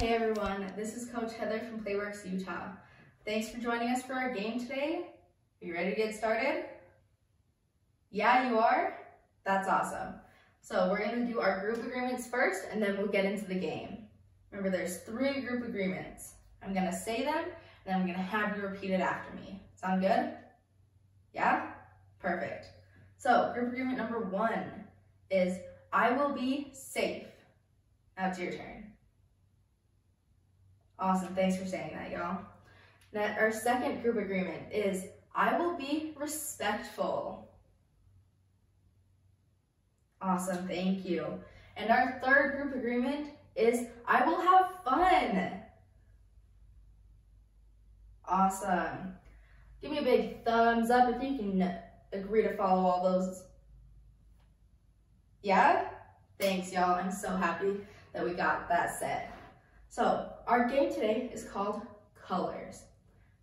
Hey everyone, this is Coach Heather from Playworks Utah. Thanks for joining us for our game today. Are you ready to get started? Yeah, you are? That's awesome. So we're gonna do our group agreements first and then we'll get into the game. Remember there's three group agreements. I'm gonna say them and I'm gonna have you repeat it after me. Sound good? Yeah? Perfect. So group agreement number one is I will be safe. Now it's your turn. Awesome, thanks for saying that, y'all. Now, our second group agreement is I will be respectful. Awesome, thank you. And our third group agreement is I will have fun. Awesome. Give me a big thumbs up if you can agree to follow all those. Yeah? Thanks, y'all. I'm so happy that we got that set. So our game today is called Colors.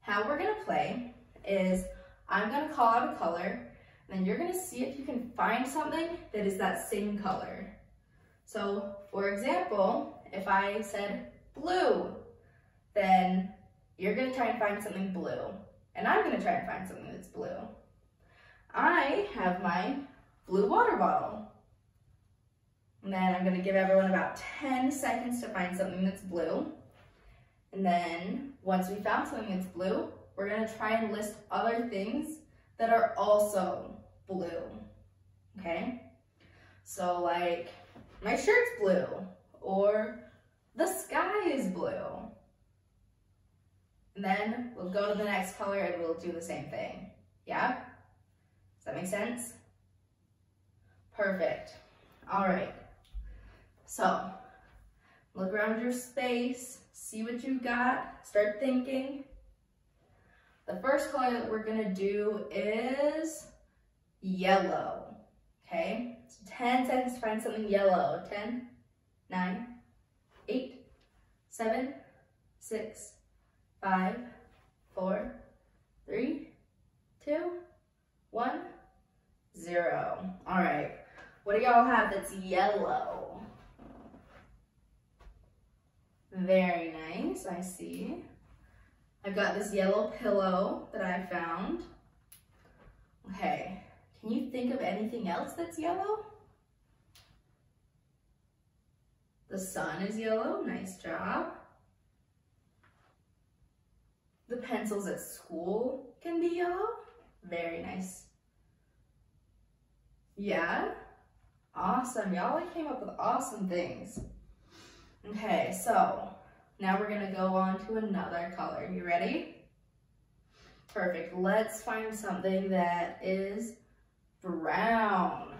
How we're gonna play is I'm gonna call out a color, and then you're gonna see if you can find something that is that same color. So for example, if I said blue, then you're gonna try and find something blue, and I'm gonna try and find something that's blue. I have my blue water bottle. And then I'm gonna give everyone about 10 seconds to find something that's blue. And then once we found something that's blue, we're gonna try and list other things that are also blue, okay? So like, my shirt's blue, or the sky is blue. And then we'll go to the next color and we'll do the same thing, yeah? Does that make sense? Perfect. All right. So, look around your space, see what you got, start thinking. The first color that we're gonna do is yellow, okay? So 10 seconds to find something yellow. 10, 9, 8, 7, 6, 5, 4, 3, 2, 1, 0. All right, what do y'all have that's yellow? Very nice, I see. I've got this yellow pillow that I found. Okay, can you think of anything else that's yellow? The sun is yellow, nice job. The pencils at school can be yellow, very nice. Yeah, awesome, y'all came up with awesome things. Okay, so now we're gonna go on to another color. You ready? Perfect. Let's find something that is brown.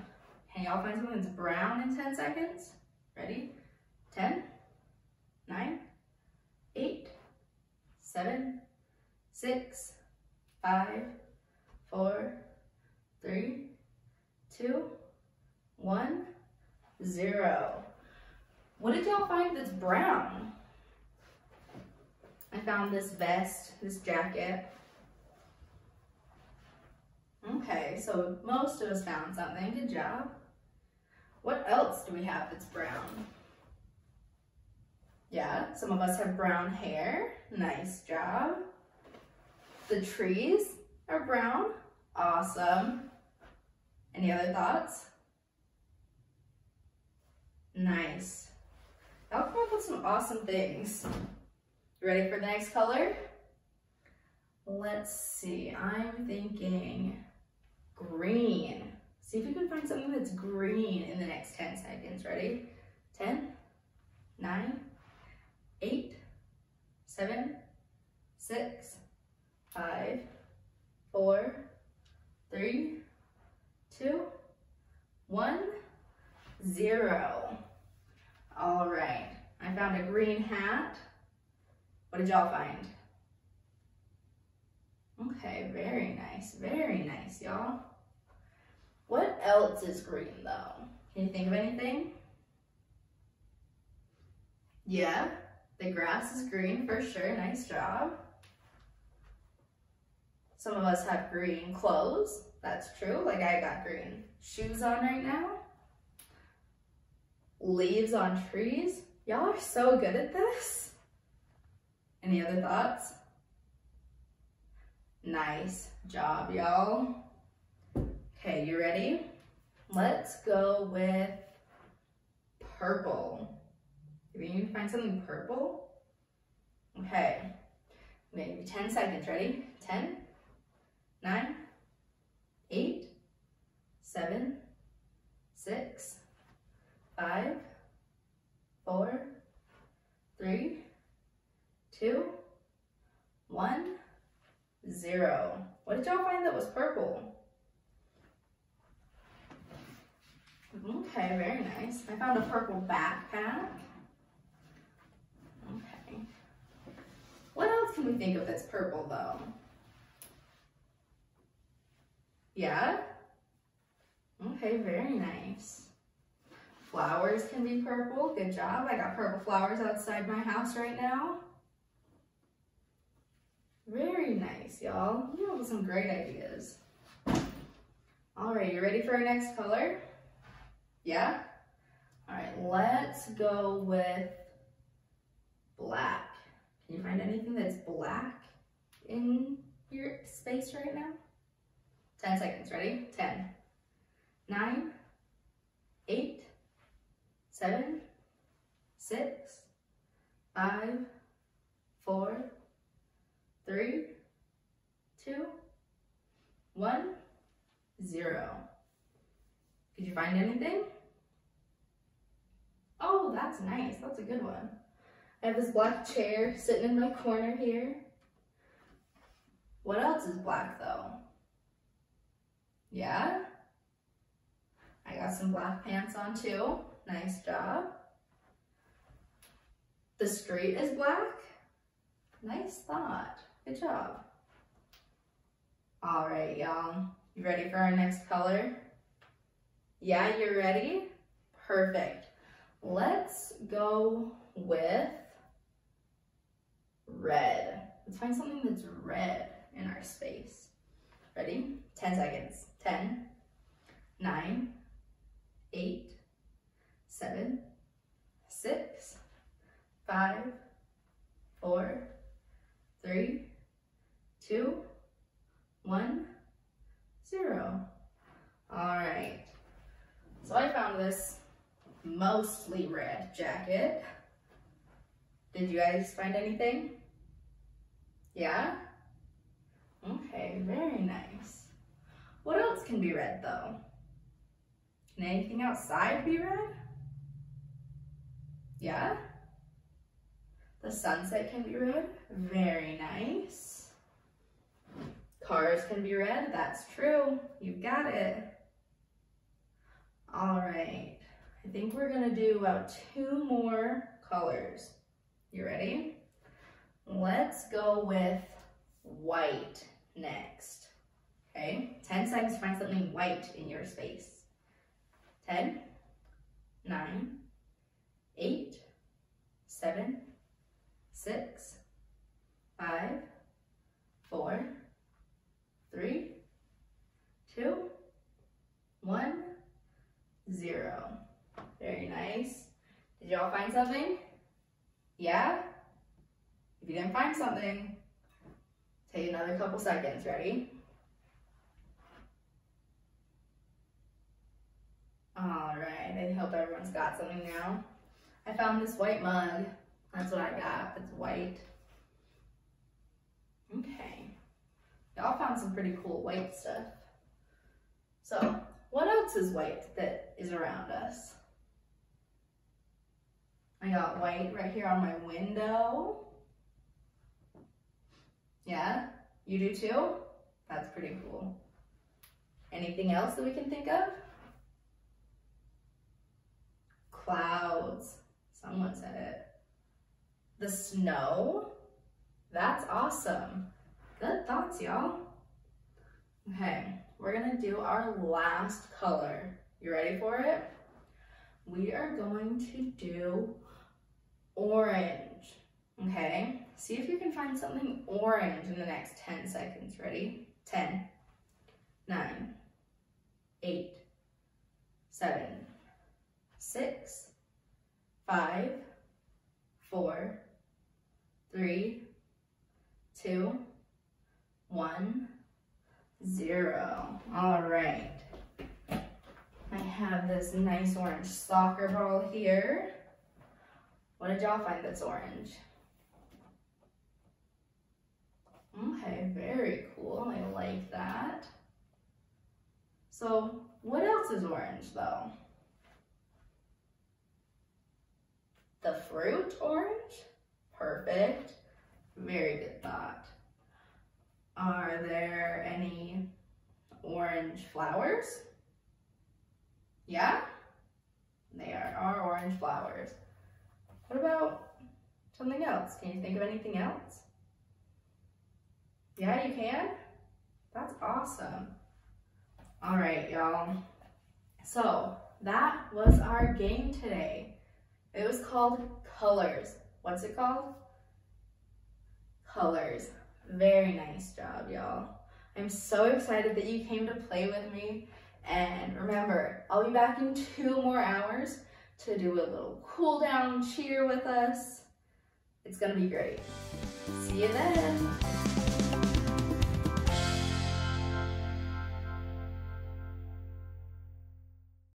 Can y'all find something that's brown in 10 seconds? Ready? 10, 9, 8, 7, 6, 5, 4, 3, 2, 1, 0. What did y'all find that's brown? I found this vest, this jacket. Okay, so most of us found something. Good job. What else do we have that's brown? Yeah, some of us have brown hair. Nice job. The trees are brown. Awesome. Any other thoughts? Nice. I'll come up with some awesome things. Ready for the next color? Let's see, I'm thinking green. See if you can find something that's green in the next 10 seconds. Ready? 10, 9, 8, 7, 6, 5, 4, 3, 2, 1, 0. All right, I found a green hat. What did y'all find? Okay, very nice, very nice, y'all. What else is green though? Can you think of anything? Yeah, the grass is green for sure, nice job. Some of us have green clothes, that's true, like I got green shoes on right now leaves on trees. Y'all are so good at this. Any other thoughts? Nice job, y'all. Okay, you ready? Let's go with purple. If you need to find something purple, okay. Maybe 10 seconds, ready? 10, 9, 8, 7, 6, 5, 4, 3, 2, 1, 0. What did y'all find that was purple? Okay, very nice. I found a purple backpack. Okay. What else can we think of that's purple though? Yeah? Okay, very nice. Flowers can be purple. Good job. I got purple flowers outside my house right now. Very nice, y'all. You have some great ideas. All right, you ready for our next color? Yeah? All right, let's go with black. Can you find anything that's black in your space right now? 10 seconds, ready? 10, 9, 8, 7, 6, 5, 4, 3, 2, 1, 0. Did you find anything? Oh, that's nice. That's a good one. I have this black chair sitting in my corner here. What else is black though? Yeah? I got some black pants on too. Nice job. The street is black. Nice thought. Good job. All right, y'all. You ready for our next color? Yeah, you're ready? Perfect. Let's go with red. Let's find something that's red in our space. Ready? 10 seconds. 10, 9, 8, 7, 6, 5, 4, 3, 2, 1, 0. All right. So I found this mostly red jacket. Did you guys find anything? Yeah? Okay, very nice. What else can be red though? Can anything outside be red? Yeah? The sunset can be red. Very nice. Cars can be red. That's true. You've got it. All right. I think we're gonna do about two more colors. You ready? Let's go with white next. Okay, 10 seconds to find something white in your space. 10, 9, 8, 7, 6, 5, 4, 3, 2, 1, 0. Very nice. Y'all find something? Yeah? If you didn't find something, take another couple seconds. Ready? All right, I hope everyone's got something now. I found this white mug. That's what I got. It's white. Okay. Y'all found some pretty cool white stuff. So, what else is white that is around us? I got white right here on my window. Yeah, you do too? That's pretty cool. Anything else that we can think of? Clouds. Someone said it. The snow. That's awesome. Good thoughts, y'all. Okay, we're gonna do our last color. You ready for it? We are going to do orange, okay? See if you can find something orange in the next 10 seconds. Ready? 10, 9, 8, 7, 6, 5, four, three, two, one, zero. All right. I have this nice orange soccer ball here. What did y'all find that's orange? Okay, very cool. I like that. So what else is orange though? The fruit orange? Perfect. Very good thought. Are there any orange flowers? Yeah? They are, are orange flowers. What about something else? Can you think of anything else? Yeah, you can? That's awesome. All right, y'all. So that was our game today. It was called Colors. What's it called? Colors. Very nice job, y'all. I'm so excited that you came to play with me. And remember, I'll be back in two more hours to do a little cool down cheer with us. It's gonna be great. See you then.